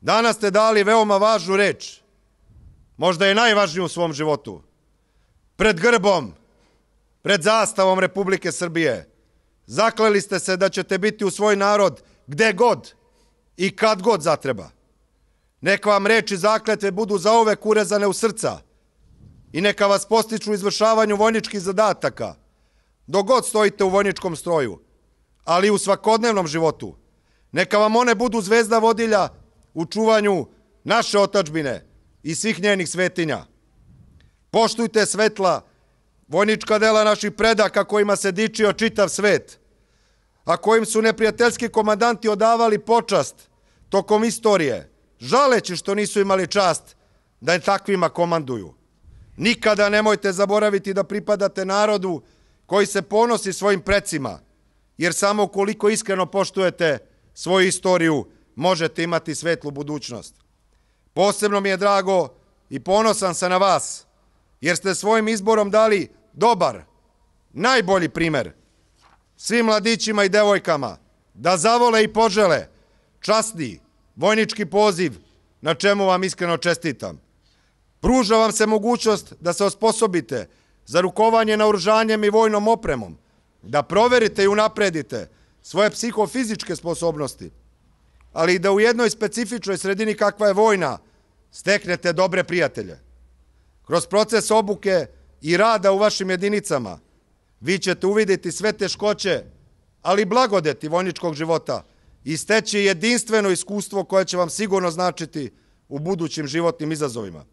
Danas ste dali veoma važnu reč, možda je najvažniju u svom životu. Pred grbom, pred zastavom Republike Srbije, zakleli ste se da ćete biti u svoj narod gde god i kad god zatreba. Neka vam reči zakletve budu zauvek urezane u srca i neka vas postiču u izvršavanju vojničkih zadataka, dok god stojite u vojničkom stroju, ali i u svakodnevnom životu. Neka vam one budu zvezda vodilja u čuvanju naše otačbine i svih njenih svetinja. Poštujte svetla, vojnička dela naših predaka kojima se dičio čitav svet, a kojim su neprijateljski komandanti odavali počast tokom istorije, žaleći što nisu imali čast da je takvima komanduju. Nikada nemojte zaboraviti da pripadate narodu koji se ponosi svojim precima, jer samo ukoliko iskreno poštujete svoju istoriju, možete imati svetlu budućnost. Posebno mi je drago i ponosan sam na vas, jer ste svojim izborom dali dobar, najbolji primer svim mladićima i devojkama da zavole i požele časni vojnički poziv na čemu vam iskreno čestitam. Pruža vam se mogućnost da se osposobite za rukovanje naoružanjem i vojnom opremom, da proverite i unapredite svoje psihofizičke sposobnosti, ali da u jednoj specifičnoj sredini kakva je vojna steknete dobre prijatelje. Kroz proces obuke i rada u vašim jedinicama vi ćete uvidjeti sve teškoće, ali blagodeti vojničkog života i steći jedinstveno iskustvo koje će vam sigurno značiti u budućim životnim izazovima.